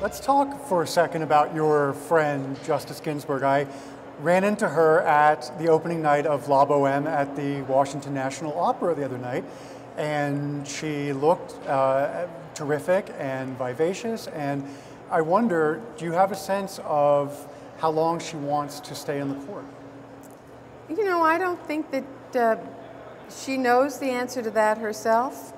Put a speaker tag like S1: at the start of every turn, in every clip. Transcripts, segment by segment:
S1: let's talk for a second about your friend, Justice Ginsburg. I ran into her at the opening night of La Boheme at the Washington National Opera the other night, and she looked uh, terrific and vivacious. And I wonder, do you have a sense of how long she wants to stay in the court?
S2: You know, I don't think that uh, she knows the answer to that herself,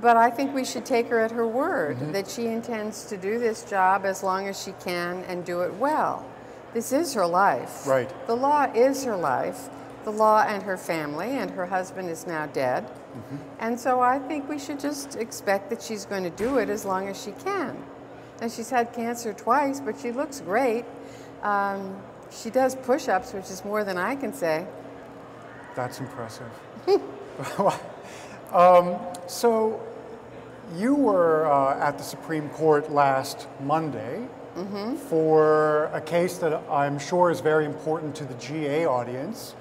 S2: but I think we should take her at her word mm-hmm. that she intends to do this job as long as she can and do it well. This is her life.
S1: Right.
S2: The law is her life. The law and her family, and her husband is now dead. Mm-hmm. And so I think we should just expect that she's going to do it as long as she can. And she's had cancer twice, but she looks great. Um, she does push ups, which is more than I can say.
S1: That's impressive. um, so, you were uh, at the Supreme Court last Monday mm-hmm. for a case that I'm sure is very important to the GA audience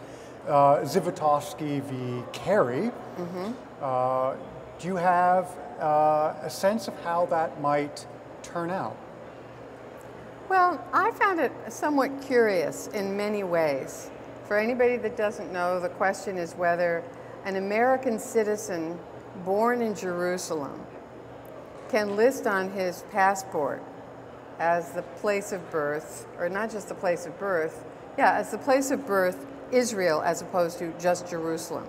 S1: uh, Zivotofsky v. Kerry. Mm-hmm. Uh, do you have uh, a sense of how that might turn out?
S2: Well, I found it somewhat curious in many ways. For anybody that doesn't know, the question is whether an American citizen born in Jerusalem can list on his passport as the place of birth, or not just the place of birth, yeah, as the place of birth, Israel as opposed to just Jerusalem.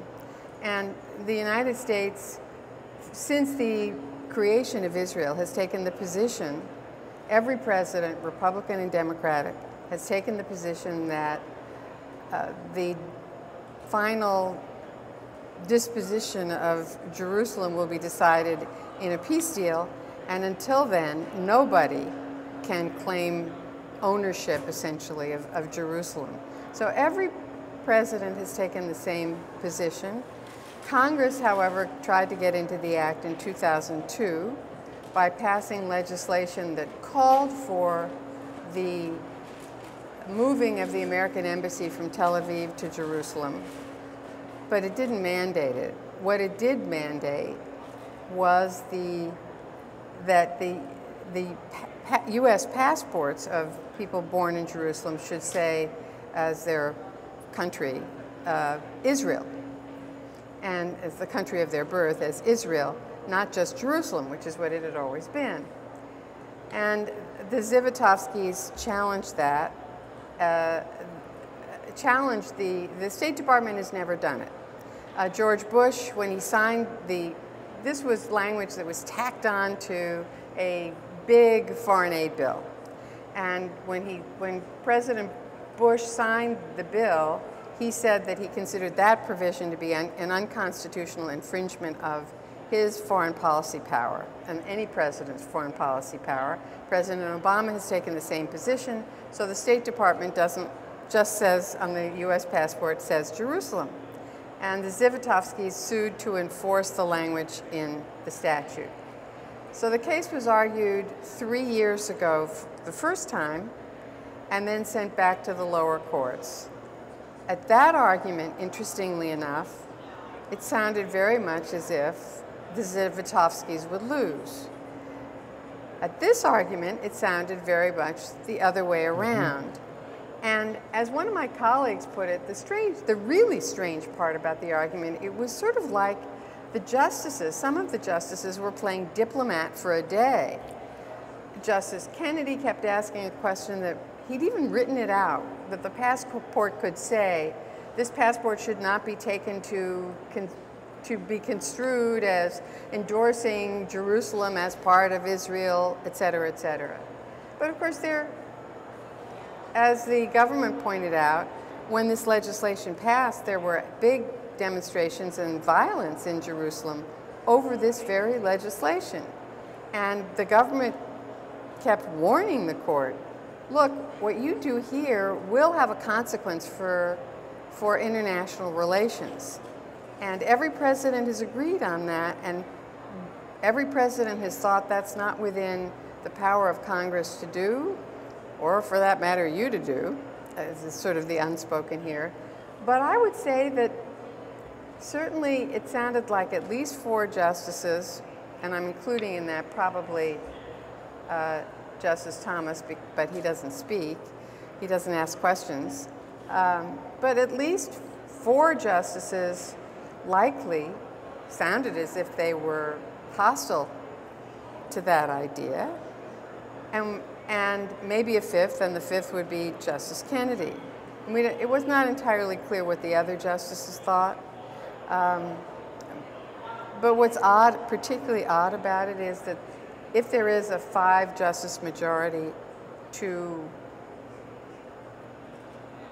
S2: And the United States, since the creation of Israel, has taken the position, every president, Republican and Democratic, has taken the position that uh, the final disposition of Jerusalem will be decided in a peace deal, and until then, nobody can claim ownership, essentially, of, of Jerusalem. So every president has taken the same position. Congress, however, tried to get into the act in 2002 by passing legislation that called for the moving of the American embassy from Tel Aviv to Jerusalem, but it didn't mandate it. What it did mandate was the that the the pa U.S. passports of people born in Jerusalem should say as their country uh, Israel, and as the country of their birth as Israel, not just Jerusalem, which is what it had always been. And the Zivotofskys challenged that uh, challenged the, the State Department has never done it. Uh, George Bush, when he signed the, this was language that was tacked on to a big foreign aid bill. And when, he, when President Bush signed the bill, he said that he considered that provision to be an, an unconstitutional infringement of his foreign policy power and any president's foreign policy power. President Obama has taken the same position, so the State Department doesn't just says on the US passport says Jerusalem. And the Zivotofskys sued to enforce the language in the statute. So the case was argued three years ago the first time and then sent back to the lower courts. At that argument, interestingly enough, it sounded very much as if the Zivotofskys would lose. At this argument, it sounded very much the other way mm-hmm. around. Mm-hmm. And as one of my colleagues put it, the strange, the really strange part about the argument, it was sort of like the justices, some of the justices were playing diplomat for a day. Justice Kennedy kept asking a question that he'd even written it out, that the passport could say, this passport should not be taken to to be construed as endorsing Jerusalem as part of Israel, et cetera, et cetera. But of course, there, as the government pointed out, when this legislation passed, there were big demonstrations and violence in Jerusalem over this very legislation. And the government kept warning the court look, what you do here will have a consequence for, for international relations. And every president has agreed on that, and every president has thought that's not within the power of Congress to do, or for that matter, you to do, as is sort of the unspoken here. But I would say that certainly it sounded like at least four justices, and I'm including in that probably uh, Justice Thomas, but he doesn't speak. He doesn't ask questions. Um, but at least four justices likely sounded as if they were hostile to that idea. And, and maybe a fifth, and the fifth would be Justice Kennedy. I mean, it was not entirely clear what the other justices thought. Um, but what's odd, particularly odd about it, is that if there is a five justice majority to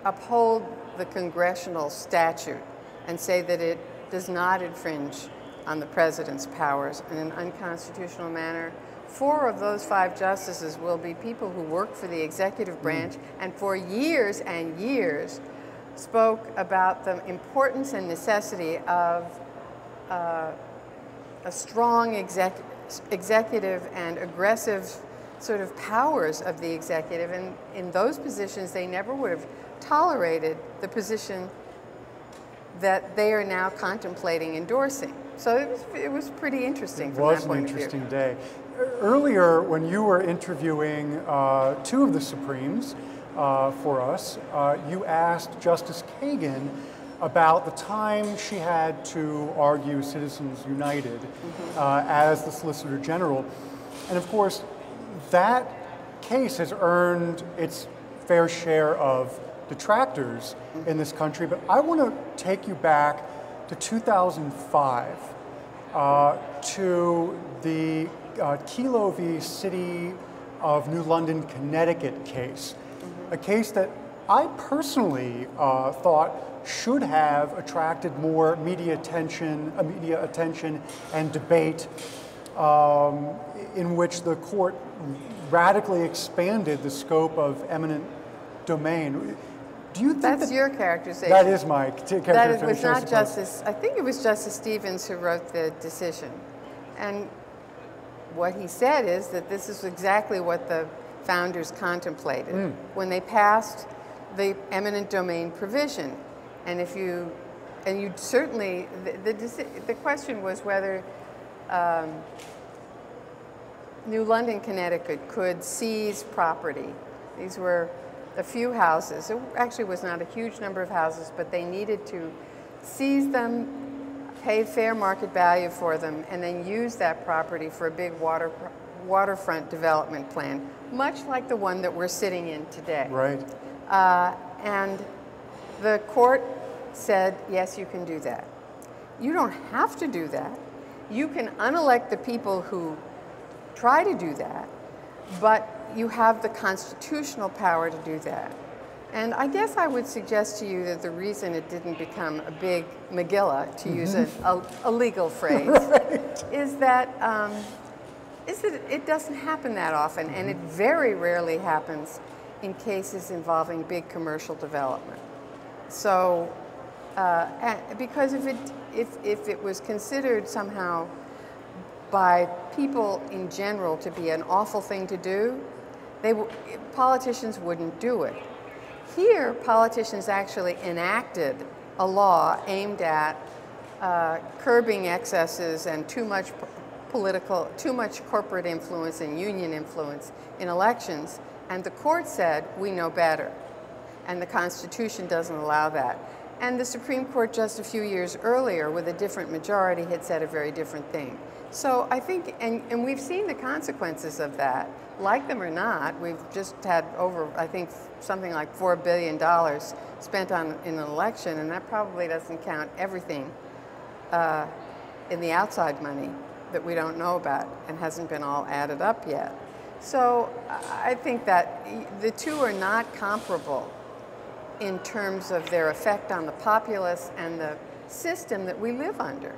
S2: uphold the congressional statute and say that it does not infringe on the president's powers in an unconstitutional manner, four of those five justices will be people who work for the executive mm. branch and for years and years spoke about the importance and necessity of uh, a strong exec executive and aggressive sort of powers of the executive. And in those positions, they never would have tolerated the position that they are now contemplating endorsing. So it was, it was pretty interesting.
S1: It was an interesting day. Earlier, when you were interviewing uh, two of the Supremes uh, for us, uh, you asked Justice Kagan about the time she had to argue Citizens United mm-hmm. Uh, as the Solicitor General. And of course, that case has earned its fair share of detractors in this country, but I want to take you back to 2005 uh, to the uh, Kelo v. City of New London, Connecticut case, mm-hmm. a case that I personally uh, thought should have attracted more media attention, uh, media attention and debate, um, in which the court radically expanded the scope of eminent domain. Do you think
S2: that's
S1: that,
S2: your characterization?
S1: That is my characterization.
S2: That it was not Justice. I think it was Justice Stevens who wrote the decision, and what he said is that this is exactly what the founders contemplated mm. when they passed the eminent domain provision. And if you, and you certainly, the, the, the question was whether um, New London, Connecticut could seize property. These were a few houses. It actually was not a huge number of houses, but they needed to seize them, pay fair market value for them, and then use that property for a big water, waterfront development plan, much like the one that we're sitting in today.
S1: Right.
S2: Uh, and the court said, yes, you can do that. You don't have to do that. You can unelect the people who try to do that, but you have the constitutional power to do that. And I guess I would suggest to you that the reason it didn't become a big Megillah, to use a, mm-hmm. a, a, legal phrase, right. is that um, is that it doesn't happen that often, and it very rarely happens in cases involving big commercial development. So, uh, because if it if if it was considered somehow by people in general to be an awful thing to do, they, politicians wouldn't do it. Here, politicians actually enacted a law aimed at uh, curbing excesses and too much political, too much corporate influence and union influence in elections, and the court said, we know better. And the Constitution doesn't allow that. And the Supreme Court just a few years earlier, with a different majority, had said a very different thing. So I think, and, and we've seen the consequences of that. Like them or not, we've just had over, I think, something like $4 billion spent on in an election, and that probably doesn't count everything uh, in the outside money that we don't know about and hasn't been all added up yet. So I think that the two are not comparable in terms of their effect on the populace and the system that we live under.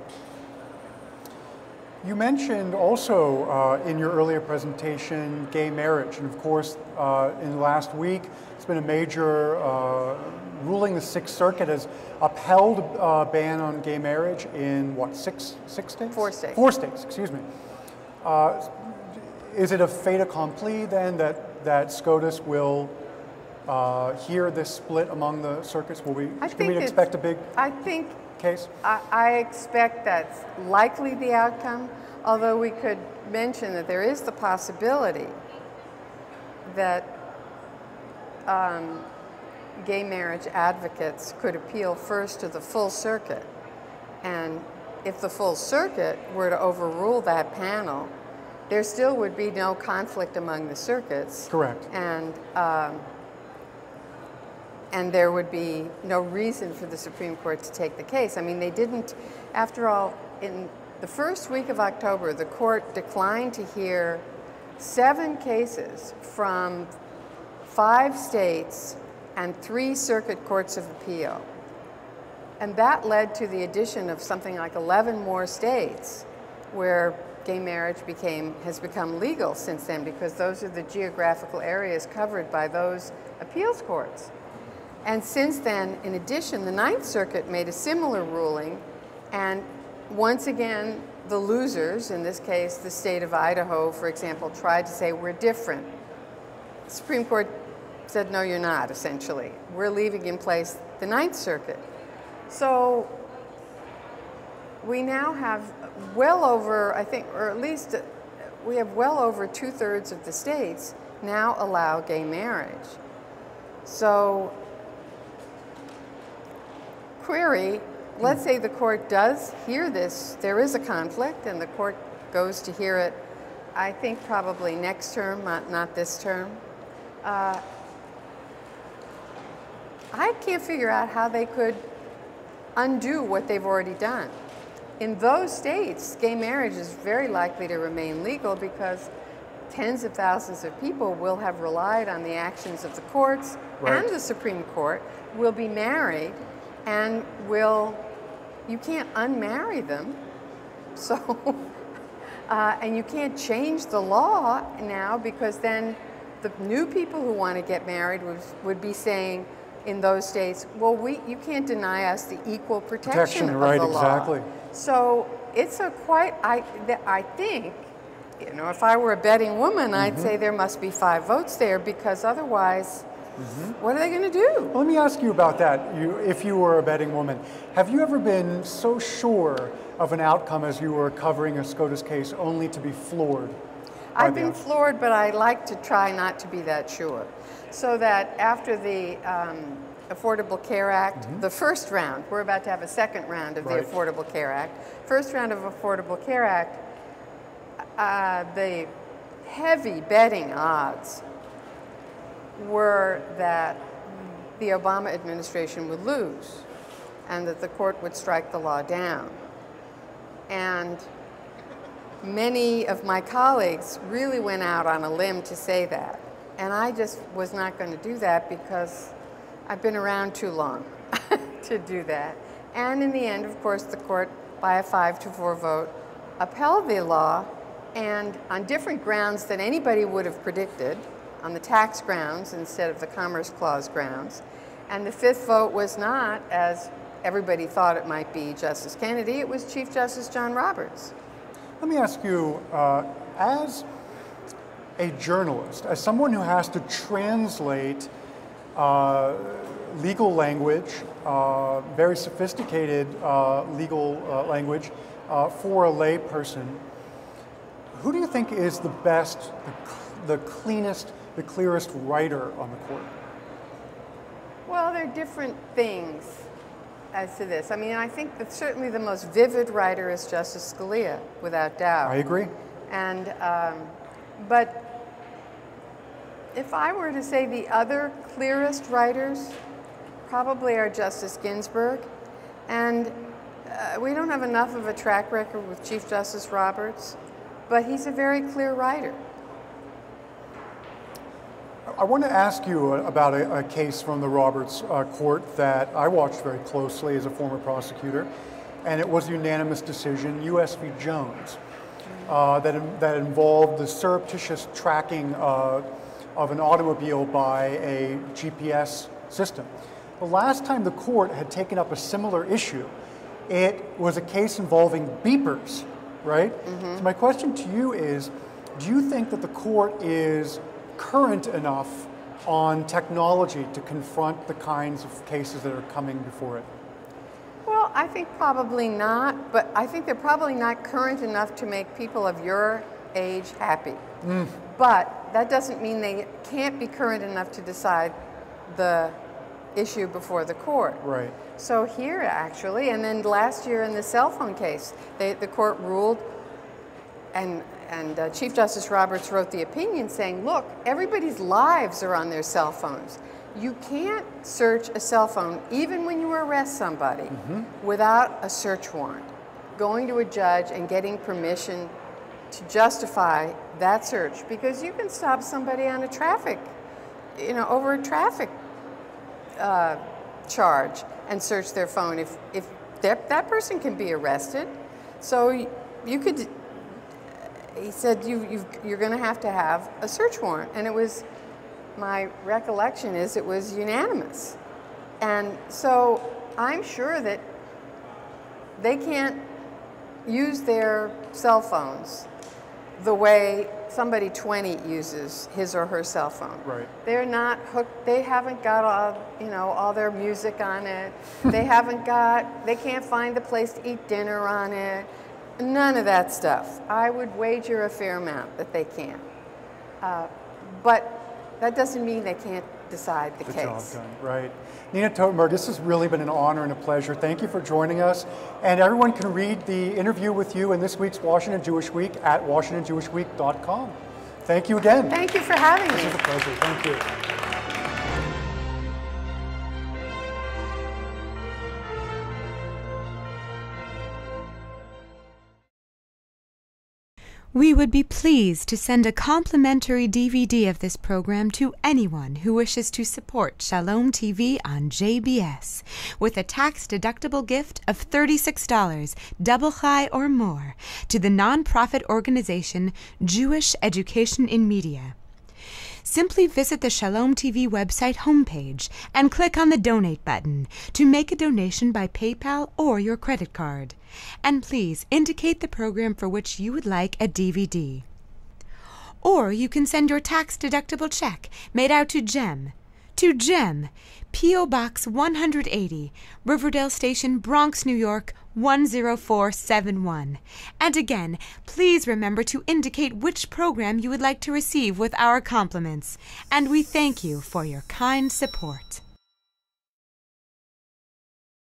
S1: You mentioned also uh, in your earlier presentation gay marriage, and of course, uh, in the last week, it's been a major uh, ruling. The Sixth Circuit has upheld a uh, ban on gay marriage in what six six states?
S2: Four states.
S1: Four states. Excuse me. Uh, is it a fait accompli then that that SCOTUS will uh, hear this split among the circuits? Will we? I can we expect a big?
S2: I think
S1: case?
S2: I, I expect that's likely the outcome, although we could mention that there is the possibility that um, gay marriage advocates could appeal first to the full circuit. And if the full circuit were to overrule that panel, there still would be no conflict among the circuits.
S1: Correct.
S2: And, um, and there would be no reason for the Supreme Court to take the case. I mean, they didn't, after all, in the first week of October, the court declined to hear seven cases from five states and three circuit courts of appeal. And that led to the addition of something like 11 more states where gay marriage became, has become legal since then because those are the geographical areas covered by those appeals courts. And since then, in addition, the Ninth Circuit made a similar ruling, and once again, the losers, in this case, the state of Idaho, for example, tried to say, we're different. The Supreme Court said, no, you're not, essentially. We're leaving in place the Ninth Circuit. So we now have well over, I think, or at least uh, we have well over two thirds of the states now allow gay marriage. So, query let's say the court does hear this, there is a conflict, and the court goes to hear it, I think probably next term, not, not this term. Uh, I can't figure out how they could undo what they've already done. In those states, gay marriage is very likely to remain legal because tens of thousands of people will have relied on the actions of the courts right. and the Supreme Court, will be married, and will, you can't unmarry them. So, uh, and you can't change the law now because then the new people who want to get married would, would be saying, in those states, well, we, you can't deny us the equal protection, protection of
S1: right,
S2: the
S1: law. exactly.
S2: So it's a quite, I, I think, you know, if I were a betting woman, mm-hmm. I'd say there must be five votes there because otherwise, mm-hmm. what are they going to do?
S1: Well, let me ask you about that. You, if you were a betting woman, have you ever been so sure of an outcome as you were covering a SCOTUS case only to be floored?
S2: I've been floored, but I like to try not to be that sure so that after the um, Affordable Care Act, mm-hmm. the first round, we're about to have a second round of right. the Affordable Care Act. First round of Affordable Care Act, uh, the heavy betting odds were that the Obama administration would lose and that the court would strike the law down. And many of my colleagues really went out on a limb to say that. And I just was not going to do that because I've been around too long to do that. And in the end, of course, the court, by a five to four vote, upheld the law and on different grounds than anybody would have predicted, on the tax grounds instead of the Commerce Clause grounds. And the fifth vote was not, as everybody thought it might be, Justice Kennedy, it was Chief Justice John Roberts.
S1: Let me ask you, uh, as a journalist, as someone who has to translate uh, legal language, uh, very sophisticated uh, legal uh, language uh, for a lay person, who do you think is the best, the, the cleanest, the clearest writer on the court?
S2: Well, there are different things as to this. I mean, I think that certainly the most vivid writer is Justice Scalia, without doubt.
S1: I agree.
S2: And, um, but if I were to say the other clearest writers, probably are Justice Ginsburg. And uh, we don't have enough of a track record with Chief Justice Roberts, but he's a very clear writer.
S1: I want to ask you about a, a case from the Roberts uh, court that I watched very closely as a former prosecutor, and it was a unanimous decision, U.S. v. Jones, uh, that, that involved the surreptitious tracking uh, of an automobile by a GPS system. The last time the court had taken up a similar issue, it was a case involving beepers, right? Mm-hmm. So my question to you is, do you think that the court is current enough on technology to confront the kinds of cases that are coming before it?
S2: Well, I think probably not, but I think they're probably not current enough to make people of your age happy. Mm. But that doesn't mean they can't be current enough to decide the issue before the court.
S1: Right.
S2: So here, actually, and then last year in the cell phone case, they, the court ruled, and and uh, Chief Justice Roberts wrote the opinion saying, look, everybody's lives are on their cell phones. You can't search a cell phone, even when you arrest somebody, mm-hmm. without a search warrant. Going to a judge and getting permission to justify that search, because you can stop somebody on a traffic, you know, over a traffic uh, charge and search their phone. If, if that person can be arrested, so you could, he said, you, you're going to have to have a search warrant. And it was, my recollection is it was unanimous. And so I'm sure that they can't use their cell phones the way somebody 20 uses his or her cell phone.
S1: Right.
S2: They're not hooked, they haven't got all, you know, all their music on it. they haven't got, they can't find the place to eat dinner on it. None of that stuff. I would wager a fair amount that they can. Uh, but that doesn't mean they can't decide the,
S1: the
S2: case.
S1: Job done. Right. Nina Totenberg, this has really been an honor and a pleasure. Thank you for joining us. And everyone can read the interview with you in this week's Washington Jewish Week at WashingtonJewishWeek.com. Thank you again.
S2: Thank you for having
S1: this
S2: me.
S1: This is a pleasure. Thank you.
S3: We would be pleased to send a complimentary DVD of this program to anyone who wishes to support Shalom TV on JBS with a tax-deductible gift of $36, double chai or more, to the nonprofit organization Jewish Education in Media simply visit the Shalom TV website homepage and click on the Donate button to make a donation by PayPal or your credit card. And please indicate the program for which you would like a DVD. Or you can send your tax deductible check made out to JEM. To JEM, P.O. Box 180, Riverdale Station, Bronx, New York 10471. And again, please remember to indicate which program you would like to receive with our compliments. And we thank you for your kind support.